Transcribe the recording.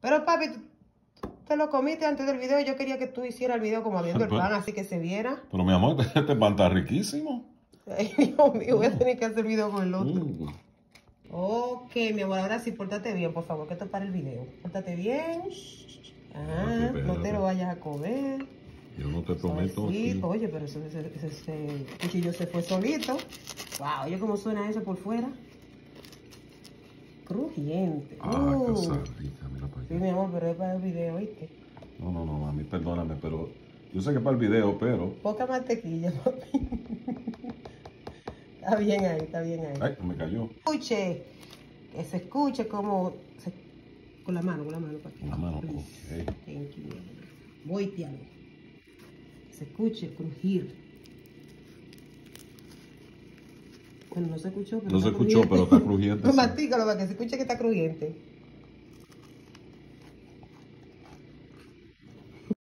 Pero papi, tú te lo comiste antes del video. Yo quería que tú hicieras el video como abriendo el pan, así que se viera. Pero mi amor, este pan está riquísimo. Ay, Dios mío, voy a tener que hacer el video con el otro. Mm. Ok, mi amor, ahora sí, pórtate bien, por favor, que esto es para el video. Pórtate bien. Ah, Ok, no te lo vayas a comer. Yo no te prometo oye, pero ese, ese, ese- cuchillo se fue solito. Wow, oye cómo suena eso por fuera. Crujiente. Ah, Uh mira para Sí, allá. Mi amor, pero es para el video, ¿viste? No, no, no, mami, perdóname, pero yo sé que para el video, pero. Poca mantequilla, papi. está bien ahí, está bien ahí. Ay, me cayó. Escuche, que se escuche como... se- Con la mano, con la mano, papi. Con la mano, ok. Thank you, mi amor. Voltealo. Que se escuche crujir. Bueno, no se escuchó, pero No se escuchó, crujiente. pero está crujiente, sí. mastícalo para que se escuche que está crujiente.